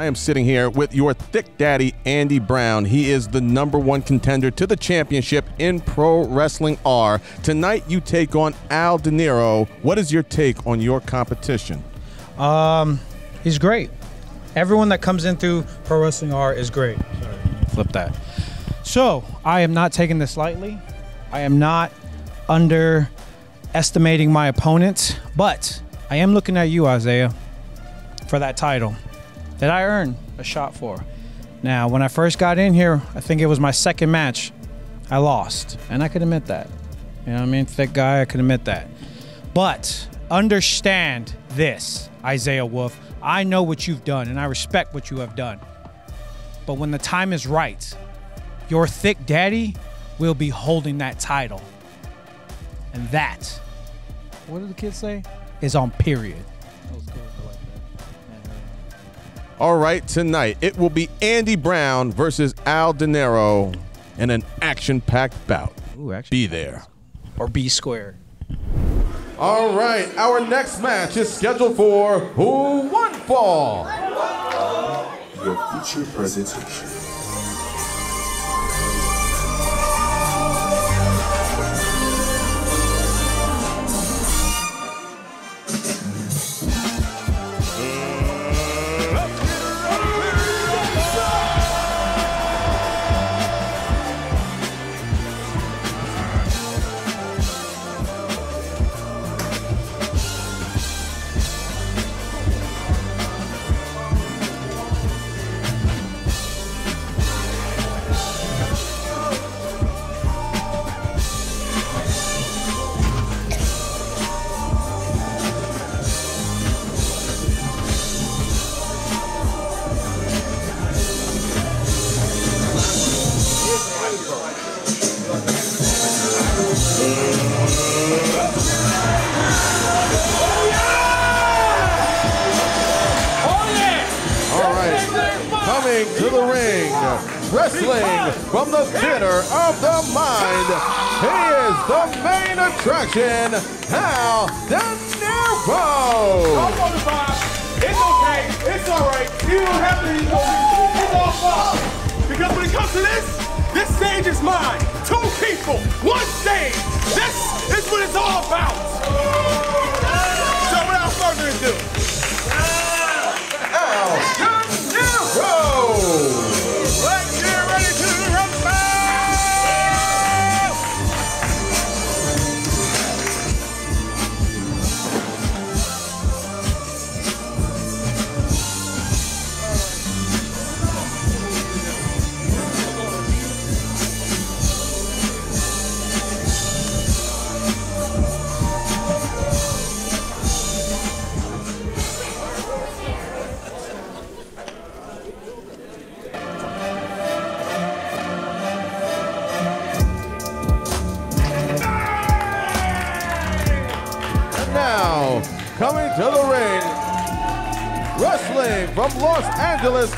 I am sitting here with your thick daddy, Andy Brown. He is the number one contender to the championship in Pro Wrestling R. Tonight, you take on Al DeNiro. What is your take on your competition? Um, he's great. Everyone that comes in through Pro Wrestling R is great. Sorry, flip that. So I am not taking this lightly. I am not underestimating my opponent, but I am looking at you, Isaiah, for that title that I earned a shot for. Now, when I first got in here, I think it was my second match, I lost, and I could admit that. You know what I mean? Thick guy, I can admit that. But understand this, Isaiah Wolf. I know what you've done, and I respect what you have done. But when the time is right, your thick daddy will be holding that title. And that, what did the kids say? Is on period. All right, tonight it will be Andy Brown versus Al DeNiro in an action-packed bout. Ooh, actually. Be there. Or be square. All right, our next match is scheduled for Who Won Fall. Your feature presentation. Wrestling from the theater of the mind. He is the main attraction, Al De Niro. It's okay. It's all right. You don't have to. It's all fine. Because when it comes to this,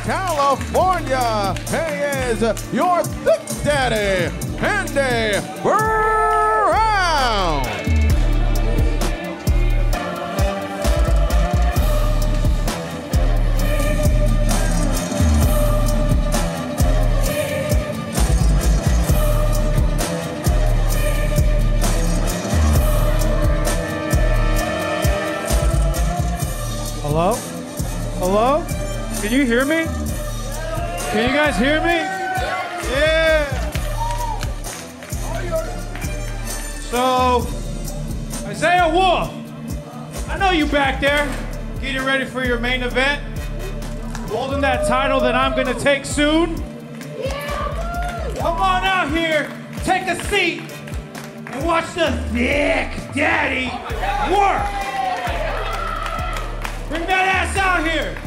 California, he is your thick daddy, you hear me? Can you guys hear me? Yeah. So, Isaiah Wolf, I know you back there, getting ready for your main event, holding that title that I'm gonna take soon. Come on out here, take a seat, and watch the thick daddy work. Bring that ass out here.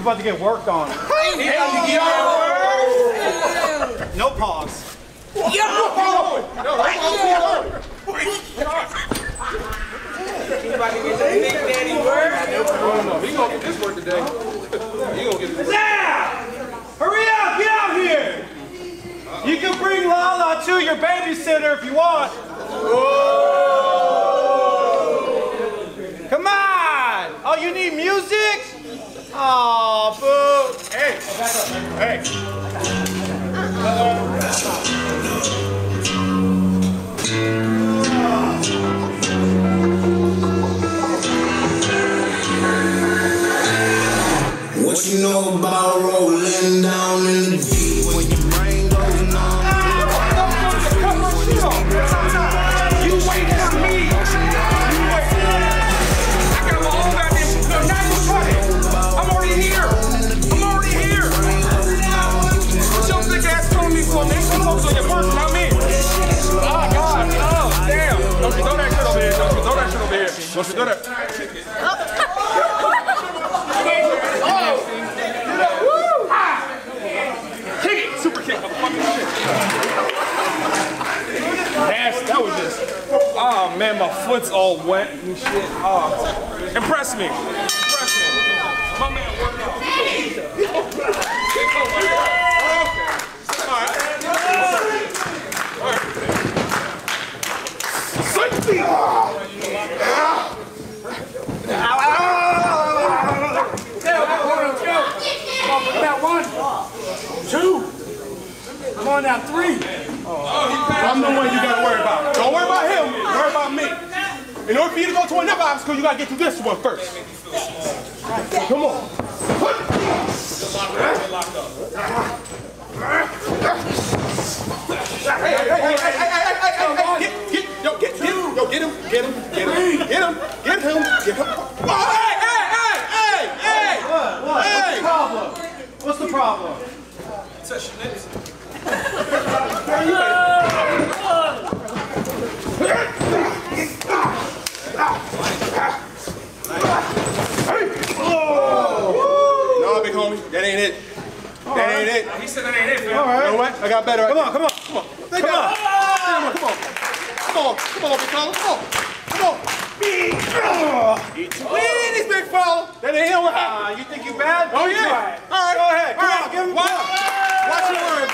You about to get worked on. no pause. Yo! To get? No, no, no. Hurry up! Get out here! You can bring Lala to your babysitter if you want. Whoa! oh, boo. Hey, hey. What you know about What's oh. the? Super kick, shit. That was just, oh man, my foot's all wet and shit. Oh, impress me. Impress me. My man worked out. you gotta get to this one first. I got better. Come on, come on, come on. Come on. Come on. Come on. Come on, big fella. Come on. Come on. Win this big fella. That ain't what ah, happened. Uh, you think you bad? Oh, yeah. All right. Go ahead. Come on. Give him Watch your words,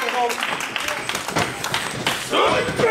big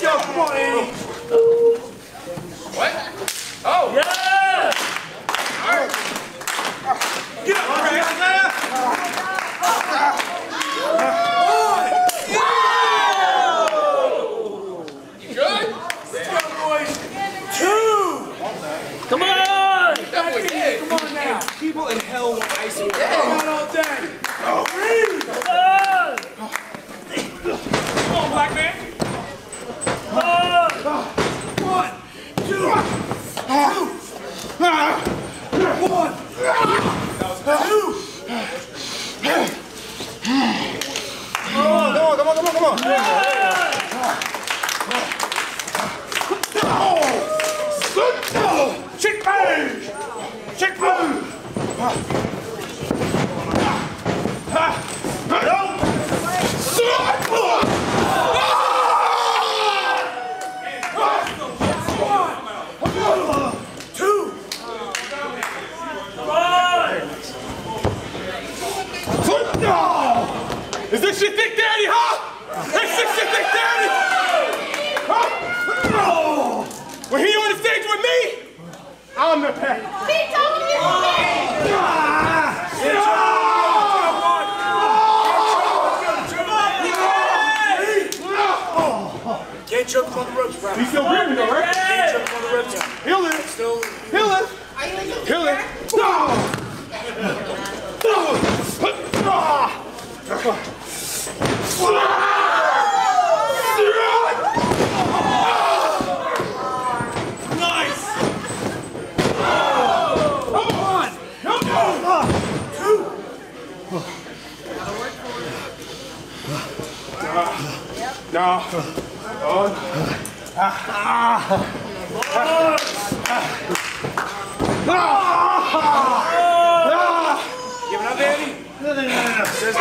Get your! Can't choke him on the ropes, bro. He's still breathing though, right? Can't choke on the ropes. He'll live. Still. He'll live. He'll live. Nice. Come on. Come on. No. Give it up, Danny. No, no, no, no. Says no.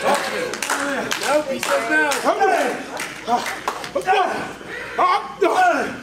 Talk to me. Nope, he says no. says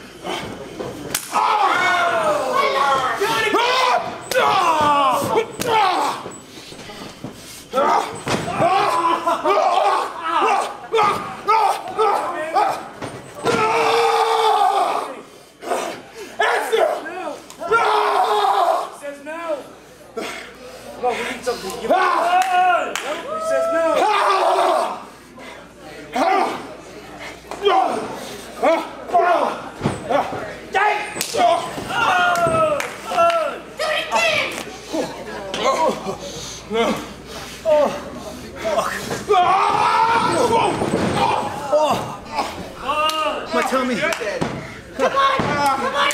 on! Come on,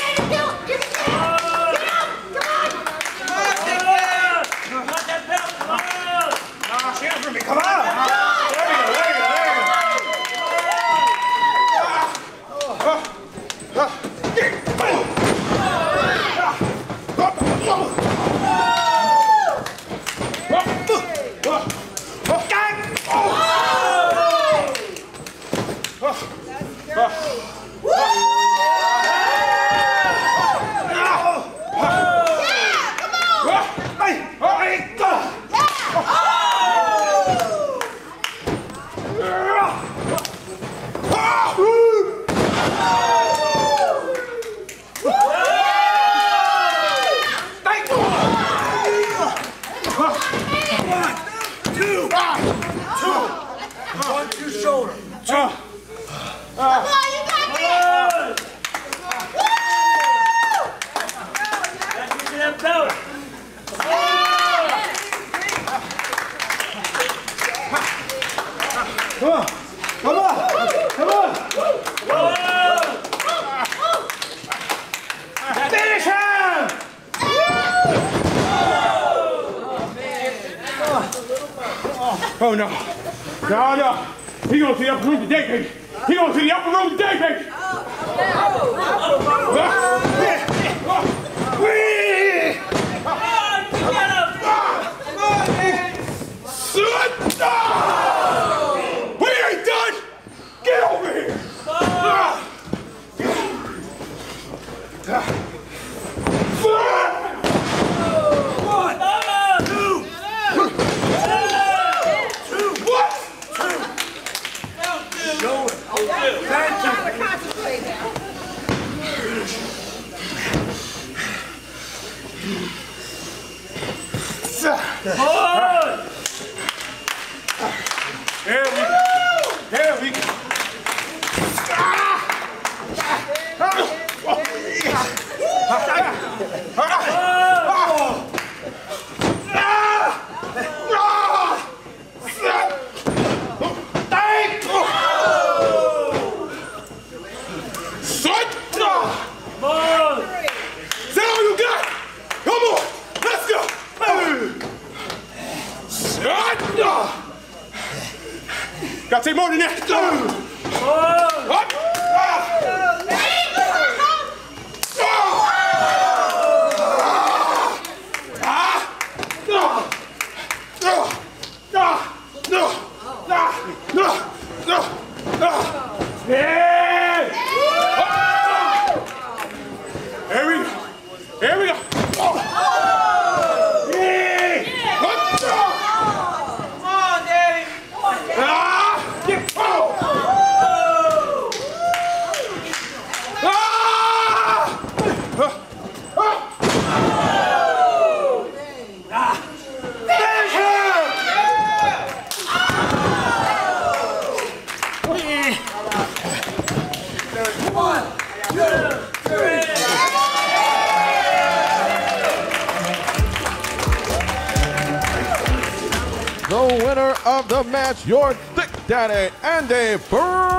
Oh no. No, no. He see the upper room today, baby. He to the upper room today, baby. We ain't done. Get over here. Here we go. Here we go. Son! Is that all you got? Come on, let's go. Son! Gotta take more than that. Oh. Up. Your thick daddy, Andy Brown.